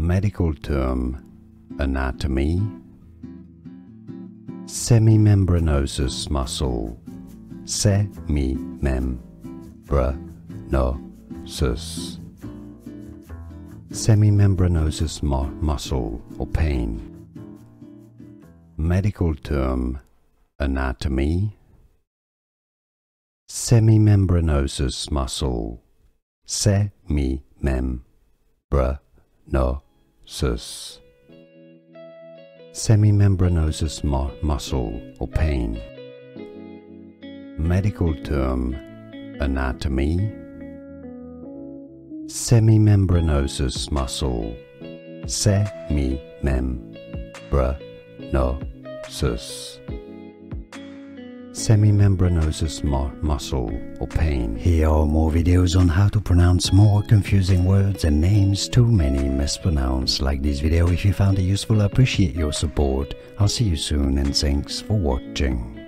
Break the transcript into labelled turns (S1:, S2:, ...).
S1: Medical term Anatomy Semimembranosus muscle Semimembranosus Semimembranosus mu- muscle or pain. Medical term Anatomy Semimembranosus muscle Semimembranosus Semimembranosus mu- muscle or pain. Medical term Anatomy. Semimembranosus muscle. Semimembranosus Semimembranosus mu- muscle or pain. Here are more videos on how to pronounce more confusing words and names too many mispronounced. Like this video if you found it useful, I appreciate your support. I'll see you soon and thanks for watching.